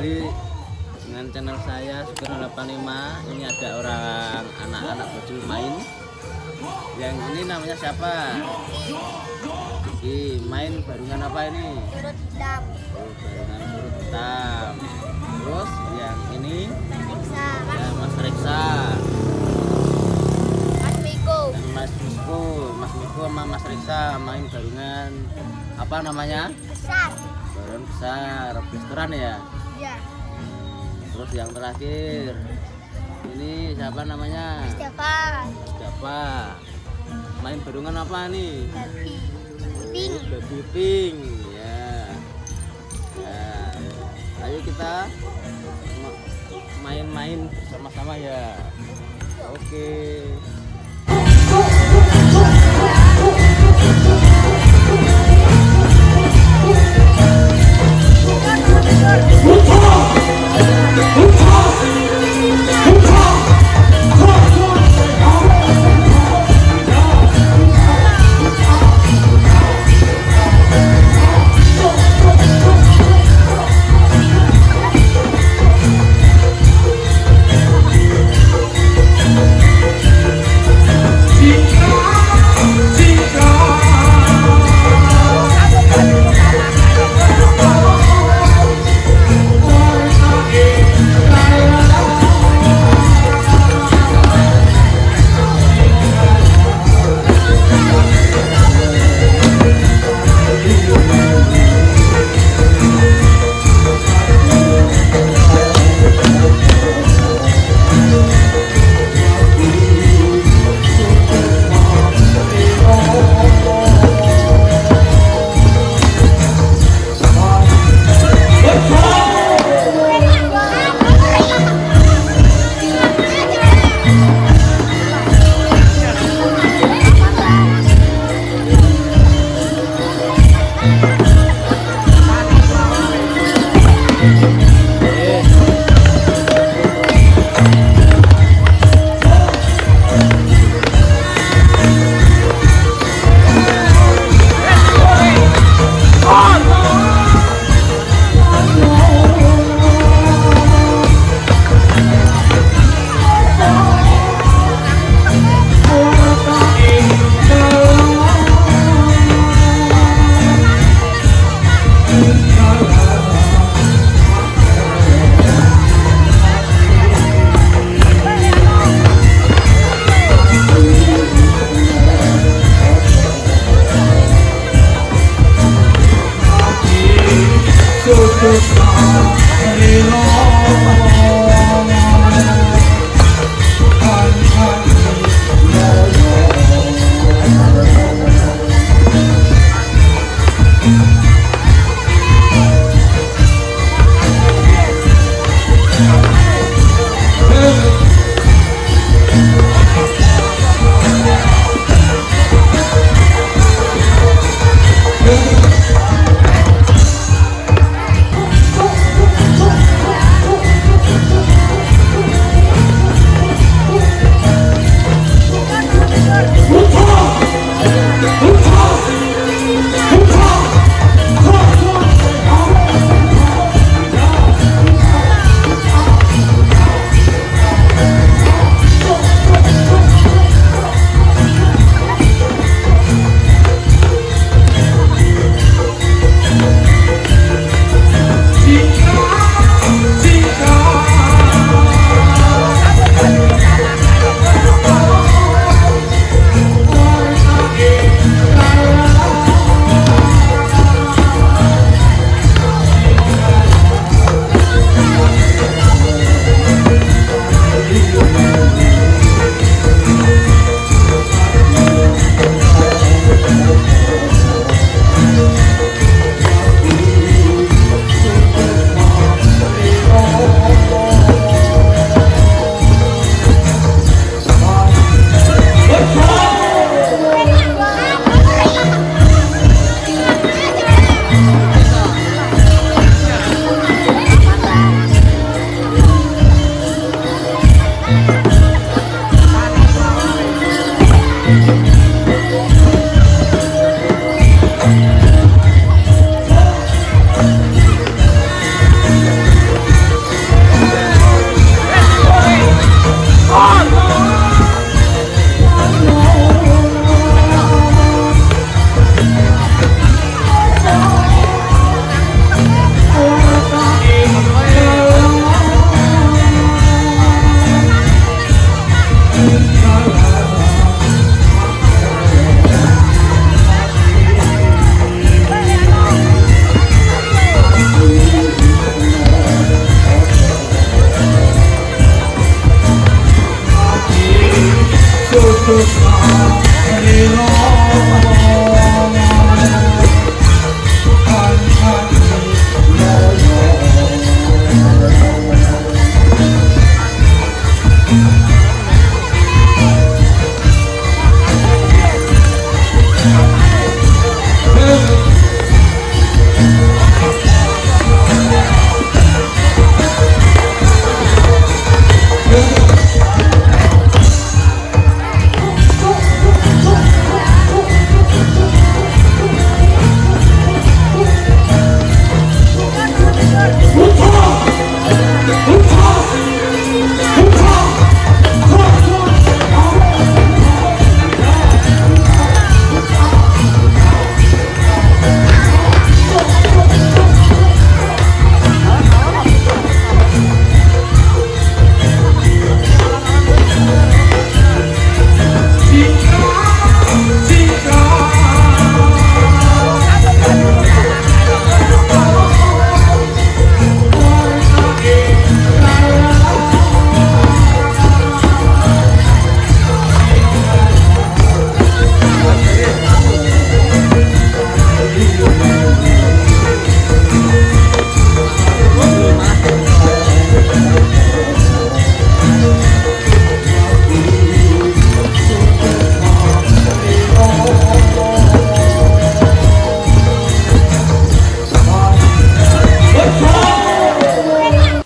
kembali dengan channel saya Sugeng 85 ini ada orang anak-anak bocil main. Yang ini namanya siapa? Kiki main barungan apa ini? Turut hitam, oh, barungan hitam. Terus yang ini? Ya Mas Reksa Mas Miko, dan Mas Miko. Mas Miko sama Mas Reksa main barungan apa namanya? Besar. barungan besar. Blasteran ya Ya, terus yang terakhir ini siapa namanya? Siapa? siapa main barungan apa nih? Babi. Oh, Pink. pink. Ya. Ya. Ayo kita ma- main-main bersama-sama ya. Oke